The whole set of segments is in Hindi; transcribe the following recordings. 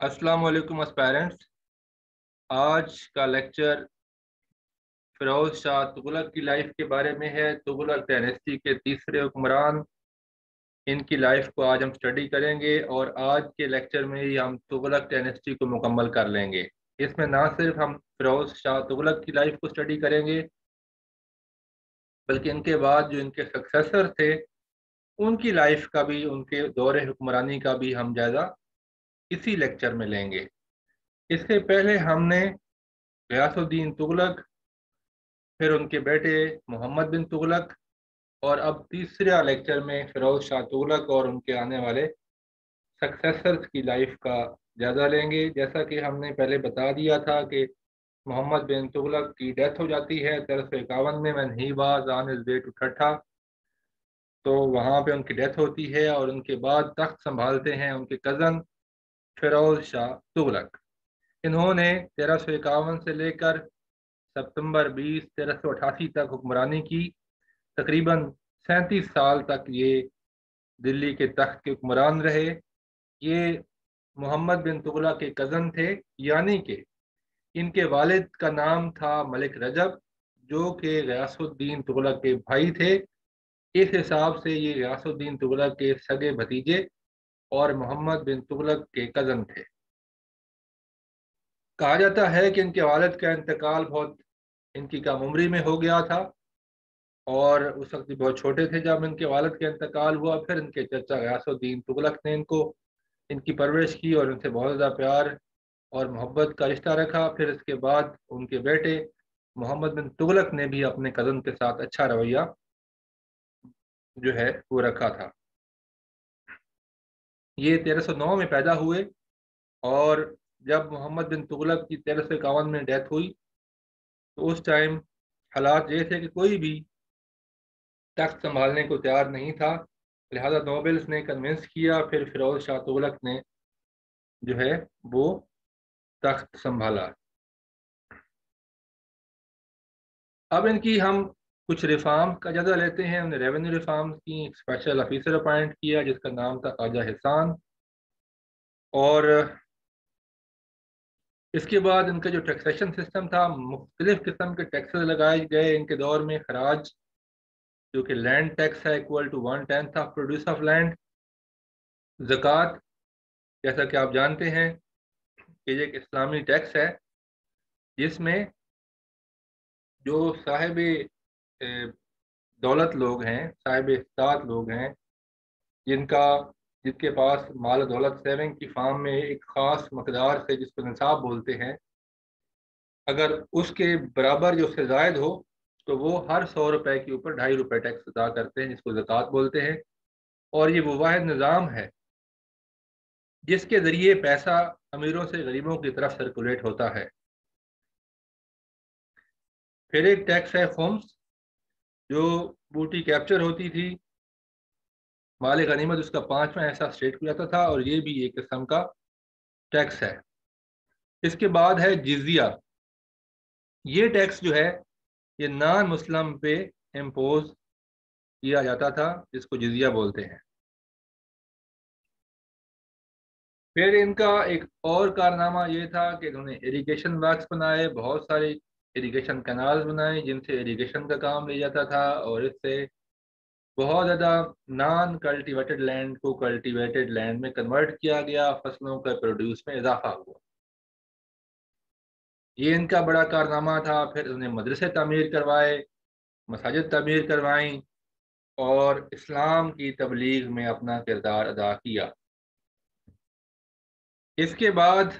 अस्सलाम वालेकुम पेरेंट्स। आज का लेक्चर फिरोज शाह तुगलक की लाइफ के बारे में है। तुगलक डायनेस्टी के तीसरे हुक्मरान, इनकी लाइफ को आज हम स्टडी करेंगे और आज के लेक्चर में ही हम तुगलक डायनेस्टी को मुकम्मल कर लेंगे। इसमें ना सिर्फ़ हम फिरोज शाह तुगलक की लाइफ को स्टडी करेंगे, बल्कि इनके बाद जो इनके सक्सेसर थे, उनकी लाइफ का भी, उनके दौरे हुक्मरानी का भी हम जायज़ा इसी लेक्चर में लेंगे। इससे पहले हमने गयासुद्दीन तुगलक, फिर उनके बेटे मोहम्मद बिन तुगलक, और अब तीसरा लेक्चर में फिरोज शाह तुगलक और उनके आने वाले सक्सेसर्स की लाइफ का जायजा लेंगे। जैसा कि हमने पहले बता दिया था कि मोहम्मद बिन तुगलक की डेथ हो जाती है, तेरह सौ इक्यावन में मैन ही बाज आन इज़ वे टू ठट्ठा तो वहाँ पे उनकी डेथ होती है और उनके बाद तख्त संभालते हैं उनके कज़न फिरोज शाह तुगलक। इन्होंने तेरह सौ इक्यावन से लेकर सितंबर बीस, तेरह सौ अठासी तक हुक्मरानी की। तकरीबन सैंतीस साल तक ये दिल्ली के तख्त के हुक्मरान रहे। ये मोहम्मद बिन तुगला के कज़न थे, यानी कि इनके वालिद का नाम था मलिक रजब, जो कि गयासुद्दीन तुगलक के भाई थे। इस हिसाब से ये गयासुद्दीन तुगलक के सगे भतीजे और मोहम्मद बिन तुगलक के कज़न थे। कहा जाता है कि इनके वालद का इंतकाल बहुत, इनकी कम उम्री में हो गया था और उस वक्त बहुत छोटे थे जब इनके वालद का इंतकाल हुआ। फिर इनके चचा गयासुद्दीन तुगलक ने इनको, इनकी परवरिश की और इनसे बहुत ज़्यादा प्यार और मोहब्बत का रिश्ता रखा। फिर इसके बाद उनके बेटे मोहम्मद बिन तुगलक ने भी अपने कज़न के साथ अच्छा रवैया जो है वो रखा था। ये 1309 में पैदा हुए और जब मोहम्मद बिन तुगलक की तेरह सौ इक्यावन में डेथ हुई तो उस टाइम हालात ये थे कि कोई भी तख्त संभालने को तैयार नहीं था। लिहाजा नोबल्स ने कन्विंस किया, फिर फिरोज शाह तुगलक ने जो है वो तख्त संभाला। अब इनकी हम कुछ रिफॉर्म का जायजा लेते हैं। उन्हें रेवेन्यू रिफॉर्म की एक स्पेशल ऑफिसर अपॉइंट किया, जिसका नाम था ख्वाजा हिसान। और इसके बाद इनका जो टैक्सेशन सिस्टम था, मुख्तलिफ़ किस्म के टैक्सेस लगाए गए इनके दौर में। खराज, जो कि लैंड टैक्स है equal to one tenth of produce of land ज़क़़त, जैसा कि आप जानते हैं कि एक इस्लामी टैक्स है, जिसमें जो साहिब दौलत लोग हैं, साहिब इस्तात लोग हैं, जिनका जिसके पास माल दौलत सेविंग की फार्म में एक ख़ास मकदार से जिसको निसाब बोलते हैं, अगर उसके बराबर जो उससे जायद हो तो वो हर सौ रुपए के ऊपर ढाई रुपए टैक्स अदा करते हैं, जिसको ज़क़़त बोलते हैं, और ये वो वाद निज़ाम है, जिसके ज़रिए पैसा अमीरों से गरीबों की तरफ़ सर्कुलेट होता है। फिर एक टैक्स है खोम्स जो बूटी कैप्चर होती थी माल गनीमत उसका पांचवा ऐसा स्टेट को जाता था और ये भी एक किस्म का टैक्स है। इसके बाद है जिजिया। ये टैक्स जो है, ये नॉन मुस्लिम पे इम्पोज किया जाता था, जिसको जिजिया बोलते हैं। फिर इनका एक और कारनामा ये था कि इन्होंने इरिगेशन वर्क्स बनाए, बहुत सारे इरिगेशन कैनाल्स बनाए, जिनसे इरिगेशन का काम लिया जाता था और इससे बहुत ज़्यादा नॉन कल्टीवेटेड लैंड को कल्टीवेटेड लैंड में कन्वर्ट किया गया, फ़सलों का प्रोड्यूस में इजाफा हुआ। ये इनका बड़ा कारनामा था। फिर उन्हें मदरसे तमीर करवाए, मसाजिद तमीर करवाई और इस्लाम की तबलीग में अपना किरदार अदा किया। इसके बाद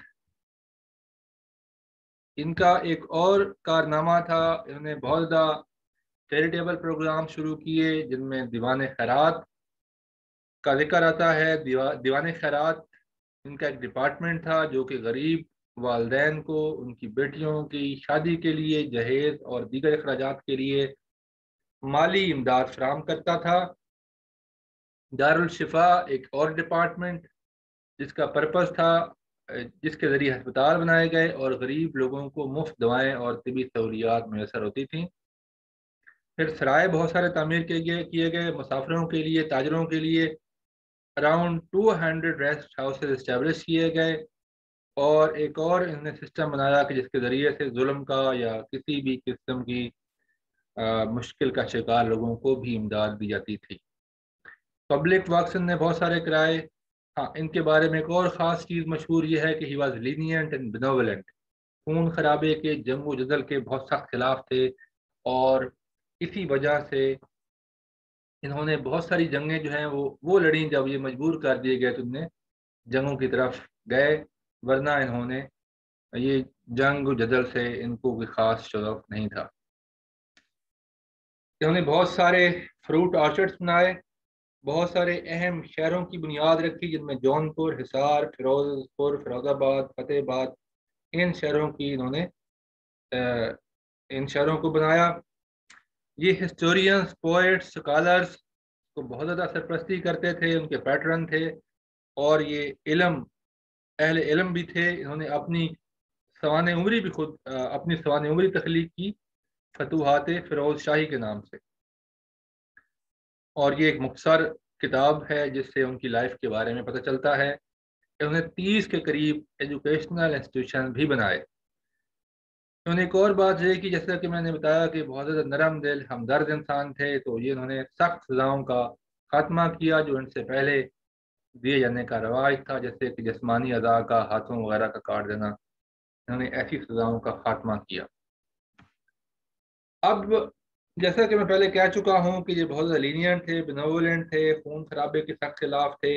इनका एक और कारनामा था इन्होंने बहुत ज़्यादा चैरिटेबल प्रोग्राम शुरू किए जिनमें दीवान खैरात का ज़िक्र आता है। दीवा, दीवान खैरात इनका एक डिपार्टमेंट था जो कि गरीब वालदेन को उनकी बेटियों की शादी के लिए जहेज और दीगर अखराज के लिए माली इमदाद फ्राहम करता था। दारुल शिफा एक और डिपार्टमेंट जिसका पर्पज़ था जिसके ज़रिए अस्पताल बनाए गए और गरीब लोगों को मुफ़्त दवाएँ और तबी सहूलियात मैसर होती थी। फिर सराय बहुत सारे तमीर किए किए गए मुसाफरों के लिए ताजरों के लिए around two hundred rest houses establish किए गए और एक और इन्होंने सिस्टम बनाया कि जिसके ज़रिए से जुल्म का या किसी भी किस्म की आ, मुश्किल का शिकार लोगों को भी इमदाद दी जाती थी। पब्लिक वर्क्स ने बहुत सारे कराए हाँ इनके बारे में एक और ख़ास चीज़ मशहूर ये है कि he was lenient and benevolent खून खराबे के, जंग जदल के बहुत सख्त खिलाफ थे और इसी वजह से इन्होंने बहुत सारी जंगें जो हैं वो वो लड़ी जब ये मजबूर कर दिए गए तो इन्हें जंगों की तरफ़ गए, वरना इन्होंने ये जंग जदल से इनको कोई ख़ास शौक नहीं था। इन्होंने बहुत सारे फ्रूट ऑर्चर्ड्स बनाए बहुत सारे अहम शहरों की बुनियाद रखी, जिनमें जौनपुर, हिसार, फिरोजपुर, फिरोजाबाद, फतेहबाद, इन शहरों की इन्होंने इन शहरों को बनाया। ये हिस्टोरियंस पोइट्स स्कॉलर्स को बहुत ज़्यादा सरप्रस्ती करते थे, उनके पैटर्न थे, और ये इलम, अहल इलम भी थे। इन्होंने अपनी सवान उम्री भी खुद अपनी सवान उम्री तख्लीक की, फतूहत फिरोज शाही के नाम से। और ये एक मुख्तर किताब है, जिससे उनकी लाइफ के बारे में पता चलता है उन्होंने तीस के करीब एजुकेशनल इंस्टीट्यूशन भी बनाए। उन्होंने एक और बात यह कि जैसा कि मैंने बताया कि बहुत ज़्यादा नरम दिल, हमदर्द इंसान थे तो ये उन्होंने सख्त सजाओं का खात्मा किया, जो इनसे पहले दिए जाने का रवाज था, जैसे कि जिसमानी अदा का हाथों वगैरह का काट देना। इन्होंने ऐसी सजाओं का खात्मा किया। अब जैसा कि मैं पहले कह चुका हूँ कि ये बहुत ज़्यादा लीनियंट थे बिनोवलेंट थे, खून खराबे के सख्त खिलाफ थे।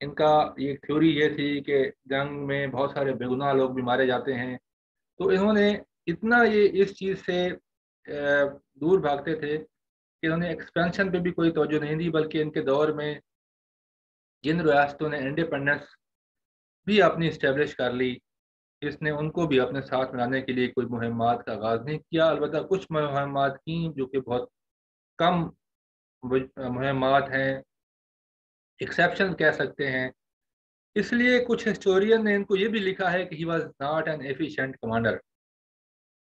इनका ये थ्योरी ये थी कि जंग में बहुत सारे बेगुनाह लोग भी मारे जाते हैं। तो इन्होंने इतना ये, इस चीज़ से दूर भागते थे कि इन्होंने एक्सपेंशन पे भी कोई तोजह नहीं दी, बल्कि इनके दौर में जिन रियासतों ने इंडिपेंडेंस भी अपनी इस्टेब्लिश कर ली इसने उनको भी अपने साथ मिलाने के लिए कोई मुहिमात का आगाज़ नहीं किया। अलबत् कुछ मुहिमात की जो कि बहुत कम मुहिमात हैं एक्सेप्शन कह सकते हैं। इसलिए कुछ हिस्टोरियन ने इनको ये भी लिखा है कि he was not an efficient commander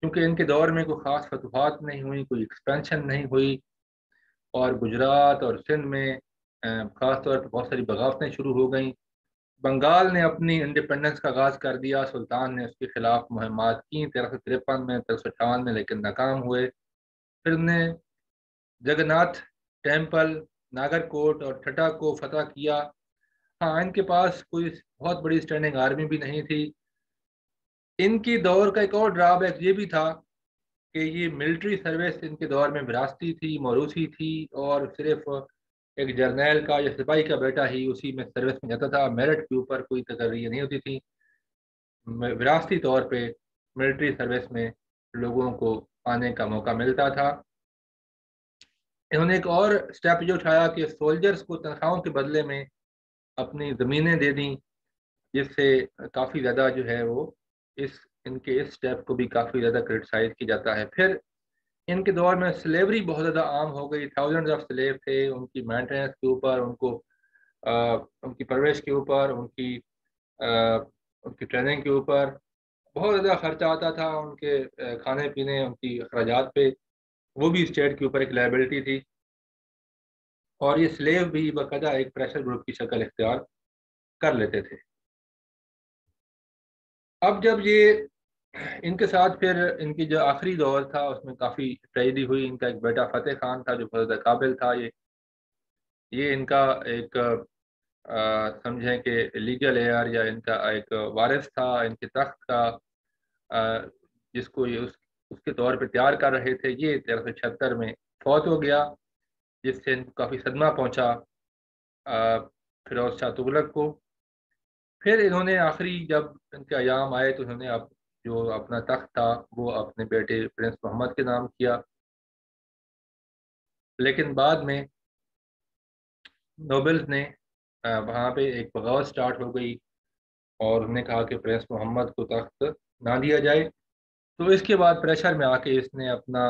क्योंकि इनके दौर में कोई ख़ास फतवात नहीं हुई, कोई एक्सपेंशन नहीं हुई। और गुजरात और सिंध में ख़ास तौर पर बहुत सारी बगावतें शुरू हो गई। बंगाल ने अपनी इंडिपेंडेंस का आगाज़ कर दिया, सुल्तान ने उसके खिलाफ मुहिमात की तेरह सौ तिरपन में, तेरह सौ अठावन में, लेकिन नाकाम हुए। फिर उन्होंने जगन्नाथ टेंपल नागरकोट और ठटा को फतह किया। हाँ इनके पास कोई बहुत बड़ी स्टैंडिंग आर्मी भी नहीं थी। इनकी दौर का एक और ड्राबैक ये भी था कि ये मिलिट्री सर्विस इनके दौर में विरासती थी, मौरूसी थी और सिर्फ़ एक जर्नैल का या सिपाही का बेटा ही उसी में सर्विस में जाता था। मेरिट के ऊपर कोई तकर्री नहीं होती थी। विरासती तौर पे मिलिट्री सर्विस में लोगों को आने का मौका मिलता था। इन्होंने एक और स्टेप जो उठाया कि सोल्जर्स को तनख्वाहों के बदले में अपनी ज़मीनें दे दी, जिससे काफ़ी ज़्यादा जो है वो इस, इनके इस स्टेप को भी काफ़ी ज़्यादा क्रिटिसाइज किया जाता है। फिर इनके दौर में स्लेवरी बहुत ज़्यादा आम हो गई। थाउज़ेंड ऑफ़ स्लेव थे उनकी मेंटेनेंस के ऊपर उनको आ, उनकी परवरिश के ऊपर उनकी आ, उनकी ट्रेनिंग के ऊपर बहुत ज़्यादा खर्चा आता था उनके खाने पीने उनकी अखराज पे। वो भी स्टेट के ऊपर एक लाइबिलिटी थी। और ये स्लेव भी बाकायदा एक प्रेशर ग्रुप की शक्ल इख्तियार कर लेते थे। अब जब ये इनके साथ फिर इनकी जो आखिरी दौर था उसमें काफ़ी ट्रेजडी हुई। इनका एक बेटा फतेह खान था जो बहुत काबिल था। ये ये इनका एक समझें कि लीगल एयर या इनका एक वारिस था इनके तख्त का आ, जिसको ये उस उसके तौर पे तैयार कर रहे थे। ये तेरह सौ छहत्तर में फौत हो गया जिससे इनको काफ़ी सदमा पहुँचा फिरोज शाह तुगलक को। फिर इन्होंने आखिरी जब इनके अयाम आए तो इन्होंने अब जो अपना तख्त था, वो अपने बेटे प्रिंस मोहम्मद के नाम किया। लेकिन बाद में नोबल्स ने वहाँ पे एक बगावत स्टार्ट हो गई और उन्होंने कहा कि प्रिंस मोहम्मद को तख्त ना दिया जाए। तो इसके बाद प्रेशर में आके इसने अपना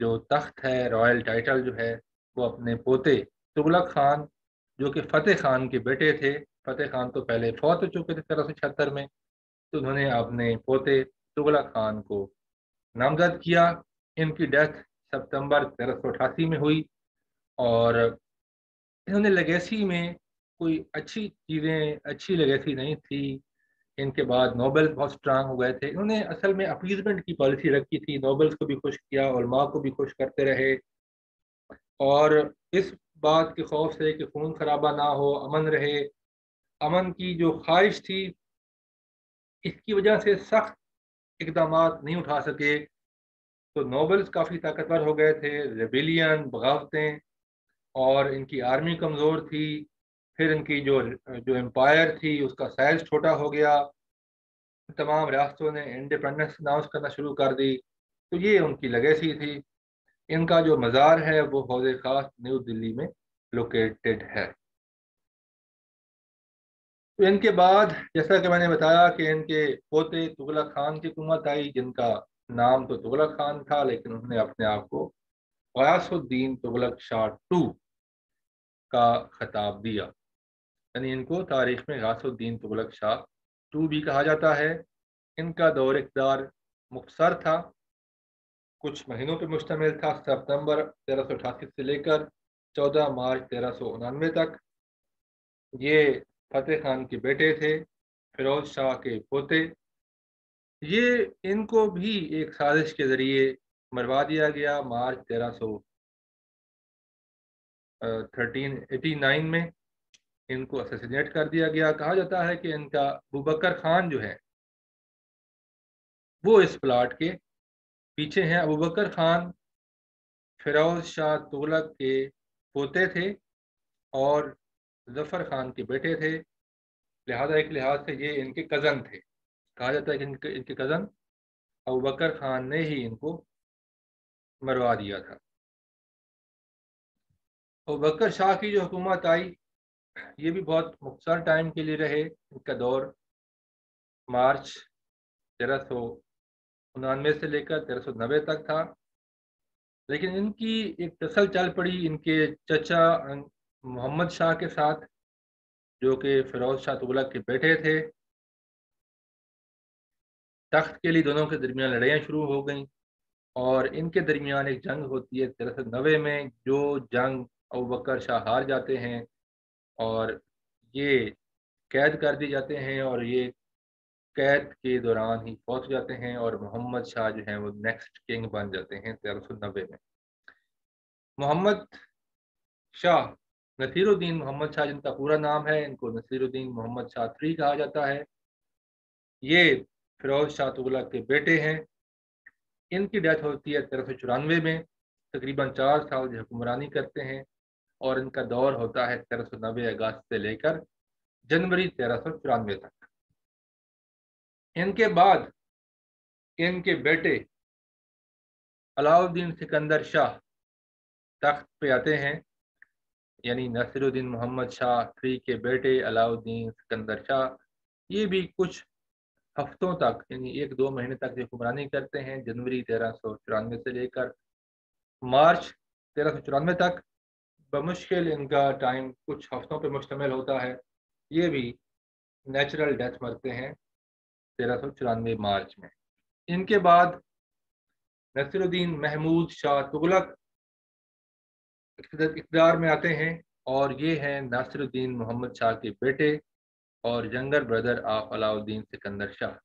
जो तख्त है, रॉयल टाइटल जो है, वो अपने पोते तुगलक खान, जो कि फ़तेह खान के बेटे थे, फ़तेह खान तो पहले फौत हो चुके थे तेरह सौ छहत्तर में तो उन्होंने अपने पोते तुगला खान को नामजद किया। इनकी डेथ सितंबर तेरह में हुई और इन्होंने लेगेसी में कोई अच्छी चीज़ें, अच्छी लेगेसी नहीं थी। इनके बाद नोबल बहुत स्ट्रांग हो गए थे। इन्होंने असल में अपीजमेंट की पॉलिसी रखी थी। नोबल्स को भी खुश किया और माँ को भी खुश करते रहे। और इस बात के खौफ से कि खून खराबा ना हो, अमन रहे। अमन की जो ख्वाहिश थी इसकी वजह से सख्त इकदाम नहीं उठा सके। तो नोबल्स काफ़ी ताकतवर हो गए थे, रेबिलियन, बगावतें, और इनकी आर्मी कमज़ोर थी, फिर इनकी जो जो एम्पायर थी, उसका साइज़ छोटा हो गया। तमाम रियासतों ने इंडिपेंडेंस अनाउंस करना शुरू कर दी। तो ये उनकी लगेसी थी। इनका जो मज़ार है, वो हौज ख़ास न्यू दिल्ली में लोकेटेड है। तो इनके बाद, जैसा कि मैंने बताया कि इनके पोते तुगलक खान की हुकूमत आई, जिनका नाम तो तुगलक खान था, लेकिन उन्होंने अपने आप को गयासुद्दीन तुगलक शाह टू का खिताब दिया। यानी इनको तारीख में गयासुद्दीन तुगलक शाह टू भी कहा जाता है। इनका दौर इकदार मुख्तर था। कुछ महीनों पर मुश्तमिल था, सितंबर तेरह सौ अठासी से लेकर चौदह मार्च तेरह सौ उनानवे तक। ये फतेह खान के बेटे थे, फिरोज शाह के पोते। ये इनको भी एक साजिश के ज़रिए मरवा दिया गया मार्च तेरह सौ थर्टीन एटी नाइन में। इनको असेसिनेट कर दिया गया। कहा जाता है कि इनका अबूबकर खान जो है, वो इस प्लाट के पीछे हैं। अबूबकर खान फिरोज शाह तुगलक के पोते थे और जफ़र खान के बेटे थे। लिहाजा एक लिहाज से ये इनके कज़न थे। कहा जाता है कि इनके इनके कज़न अबू बकर खान ने ही इनको मरवा दिया था। अबू बकर शाह की जो हुकूमत आई, ये भी बहुत मुख्तर टाइम के लिए रहे। इनका दौर मार्च तेरह सौ उनानवे से लेकर तेरह सौ नब्बे तक था। लेकिन इनकी एक तसल चल पड़ी। इनके चचा मोहम्मद शाह के साथ, जो कि फिरोज शाह तुगलक के बेटे थे, तख्त के लिए दोनों के दरमियान लड़ाइयाँ शुरू हो गई और इनके दरमियान एक जंग होती है तेरह सौ नबे में, जो जंग अबू बकर शाह हार जाते हैं और ये कैद कर दिए जाते हैं और ये कैद के दौरान ही पहुँच जाते हैं और मोहम्मद शाह जो हैं वो नेक्स्ट किंग बन जाते हैं तेरह सौ नबे में। मोहम्मद शाह नसीरुद्दीन मोहम्मद शाह, जिनका पूरा नाम है, इनको नसीरुद्दीन मोहम्मद शाह थ्री कहा जाता है। ये फिरोज शाह तुगलक के बेटे हैं। इनकी डेथ होती है तेरह सौ चौरानवे में, तकरीबन चार साल जो हुक्मरानी करते हैं और इनका दौर होता है तेरह सौ नबे अगस्त से लेकर जनवरी तेरह सौ चौरानवे तक। इनके बाद इनके बेटे अलाउद्दीन सिकंदर शाह तख्त पे आते हैं। यानी नसरुद्दीन मोहम्मद शाह थ्री के बेटे, अलाउद्दीन सिकंदर शाह, ये भी कुछ हफ्तों तक, यानी एक दो महीने तक ये हुक्मरानी करते हैं, जनवरी तेरह सौ चौरानवे से लेकर मार्च तेरह सौ चौरानवे तक। बमुश्किल इनका टाइम कुछ हफ्तों पर मुश्तमिल होता है। ये भी नेचुरल डेथ मरते हैं तेरह सौ चौरानवे मार्च में। इनके बाद नसरुद्दीन महमूद शाह तुगलक इकदार में आते हैं और ये हैं नासिरुद्दीन मोहम्मद शाह के बेटे और younger brother of Alauddin Sikandar Shah.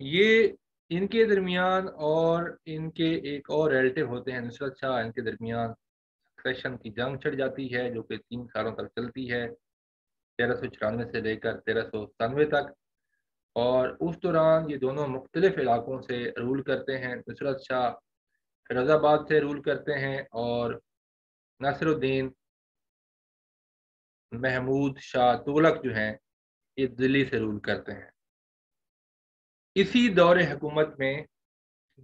ये इनके दरमियान और इनके एक और रिलेटिव होते हैं, नुसरत शाह। इनके दरमियान सक्सेशन की जंग चढ़ जाती है, जो कि तीन सालों तक चलती है, तेरह सौ चौरानवे से लेकर तेरह सौ सतानवे तक। और उस दौरान ये दोनों मुख्तलिफ़ इलाकों से रूल करते हैं। नुसरत शाह फिरोज़ाबाद से रूल करते हैं और नसरुद्दीन महमूद शाह तुगलक जो हैं, ये दिल्ली से रूल करते हैं। इसी दौरे हुकूमत में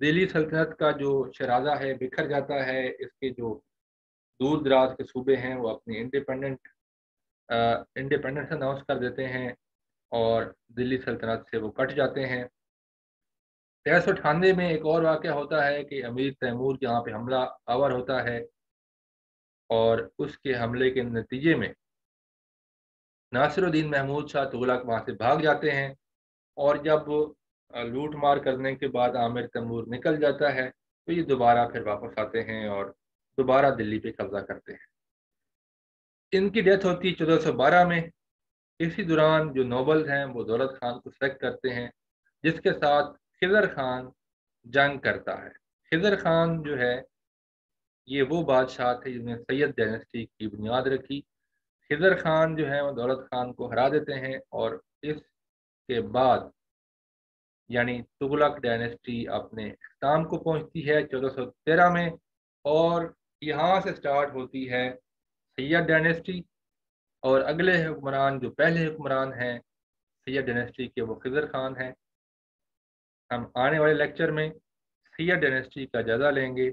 दिल्ली सल्तनत का जो शराजा है, बिखर जाता है। इसके जो दूर दराज के सूबे हैं, वो अपनी इंडिपेंडेंट इंडिपेंडेंस अनाउंस कर देते हैं। और दिल्ली सल्तनत से वो कट जाते हैं। तेरह सौ अठानवे में एक और वाक़ होता है कि अमीर तैमूर के यहाँ पे हमला आवर होता है और उसके हमले के नतीजे में नासिरुद्दीन महमूद शाह तुगलक वहाँ से भाग जाते हैं और जब लूट मार करने के बाद आमिर तैमूर निकल जाता है तो ये दोबारा फिर वापस आते हैं और दोबारा दिल्ली पे कब्जा करते हैं। इनकी डेथ होती है चौदह सौ बारह में। इसी दौरान जो नोबल्स हैं, वो दौलत खान को सेलेक्ट करते हैं, जिसके साथ खिजर खान जंग करता है। खिजर खान जो है, ये वो बादशाह थे जिन्होंने सैयद डायनेस्टी की बुनियाद रखी। खिजर खान जो है, वो दौलत खान को हरा देते हैं और इसके बाद, यानी तुगलक डायनेस्टी अपने अख्ताम को पहुँचती है 1413 में और यहाँ से स्टार्ट होती है सैयद डायनेस्टी और अगले हुक्मरान, जो पहले हुक्मरान हैं सैयद डायनेस्टी के वो खिजर खान हैं। हम आने वाले लेक्चर में सैयद डायनेस्टी का जायजा लेंगे।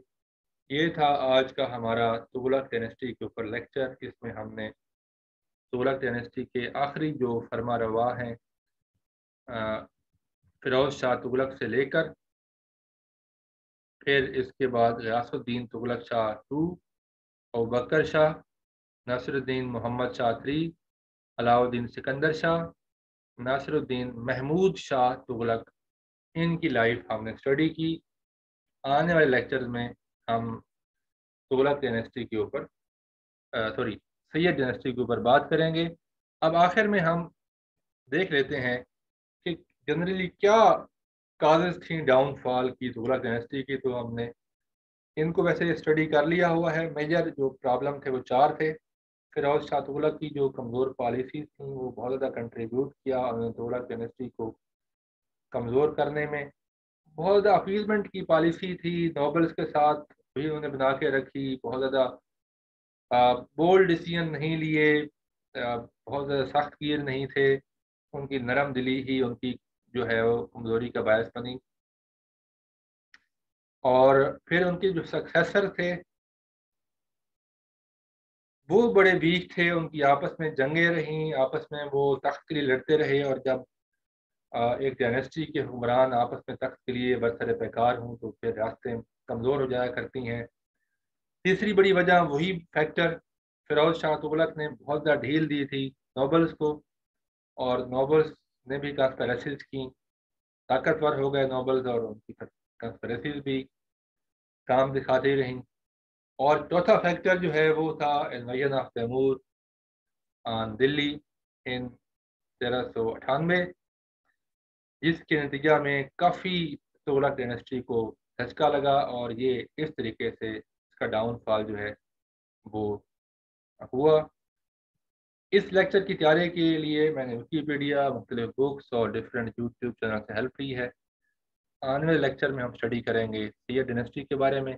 ये था आज का हमारा तुगलक डायनेस्टी के ऊपर लेक्चर इसमें हमने तुगलक डायनेस्टी के आखिरी जो फरमा रवा हैं फिरोज शाह तुगलक से लेकर, फिर इसके बाद गयासुद्दीन तुगलक शाह टू और बकर शाह नसरुद्दीन मोहम्मद शाह थ्री अलाउद्दीन सिकंदर शाह, नासरुद्दीन महमूद शाह तुगलक। इनकी लाइफ हमने स्टडी की। आने वाले लेक्चर में हम तुगलक डायनेस्टी के ऊपर सॉरी सैयद डायनेस्टी के ऊपर बात करेंगे। अब आखिर में हम देख लेते हैं कि जनरली क्या काजेज थी डाउनफॉल की तुगलक डायनेस्टी की। तो हमने इनको वैसे स्टडी कर लिया हुआ है। मेजर जो प्रॉब्लम थे वो चार थे। फिरोज शाह तुगलक की जो कमज़ोर पॉलिसी थी, वो बहुत ज़्यादा कंट्रीब्यूट किया तुगलक डायनेस्टी को कमज़ोर करने में। बहुत ज़्यादा अपीजमेंट की पॉलिसी थी नॉबल्स के साथ भी उन्होंने बना के रखी, बहुत ज़्यादा बोल्ड डिसीज़न नहीं लिए बहुत ज़्यादा सख्त गिर नहीं थे। उनकी नरम दिली ही उनकी जो है वो कमज़ोरी का बायस बनी। और फिर उनके जो सक्सेसर थे वो बड़े वीक थे, उनकी आपस में जंगें रहीं, आपस में वो तख्त के लिए लड़ते रहे और जब एक डायनेस्टी के हुक्मरान आपस में तख्त के लिए बरसर पैकार हों तो फिर रास्ते कमज़ोर हो जाया करती हैं। तीसरी बड़ी वजह वही फैक्टर फिरोज शाह तुगलक ने बहुत ज़्यादा ढील दी थी नोबल्स को और नोबल्स ने भी कंस्पेरेसीज की, ताकतवर हो गए नॉबल्स और उनकी कंस्पेरेसीज भी काम दिखाती रहीं। और चौथा फैक्टर जो है वो था invasion of Timur on Delhi in तेरह सौ अठानवे जिसके नतीजा में काफ़ी सोलह डायनेस्टी को झटका लगा और ये इस तरीके से इसका डाउनफॉल जो है वो हुआ। इस लेक्चर की तैयारी के लिए मैंने विकीपीडिया मुख्तलिफ़ बुक्स और डिफरेंट यूट्यूब चैनल से हेल्प ली है। आने वाले लेक्चर में हम स्टडी करेंगे सी डायनेस्टी के बारे में।